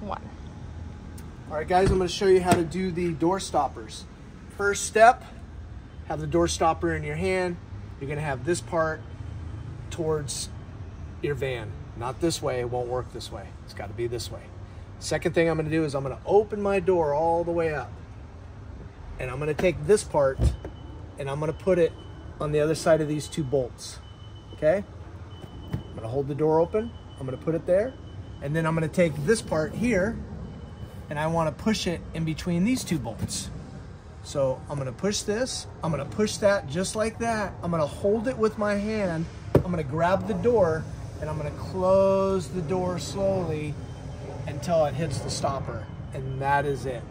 one. All right, guys, I'm going to show you how to do the door stoppers. First step, have the door stopper in your hand. You're going to have this part towards your van. Not this way, it won't work this way. It's got to be this way. Second thing I'm going to do is I'm going to open my door all the way up. And I'm going to take this part and I'm going to put it on the other side of these two bolts. Okay? I'm going to hold the door open. I'm going to put it there. And then I'm going to take this part here and I want to push it in between these two bolts. So I'm gonna push this, I'm gonna push that just like that. I'm gonna hold it with my hand, I'm gonna grab the door, and I'm gonna close the door slowly until it hits the stopper. And that is it.